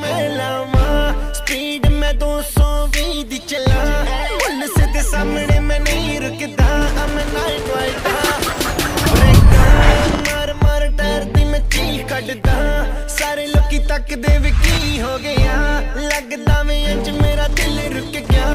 ਮੈਂ ਲਾਵਾਂ। ਸਪੀਡ ਮੈਂ 220 ਦੀ ਚਲਾ। ਪੁਲਿਸ ਦੇ ਸਾਹਮਣੇ ਮੈਂ ਨਹੀਂ ਰੁਕਦਾ। ਅਮ ਨਾਈਟ ਵਾਈਟਾ ਬ੍ਰੇਕਾਂ ਮਾਰ ਮਾਰ ਡਰਦੀ ਮੈਂ ਚੀਖ ਕੱਢਦਾ। ਸਾਰੇ ਲੋਕੀ ਤੱਕਦੇ ਵੀ ਕੀ ਹੋ ਗਿਆ। ਲੱਗਦਾ ਮੈਂ ਅੰਜ ਮੇਰਾ ਦਿਲ ਰੁਕ ਗਿਆ।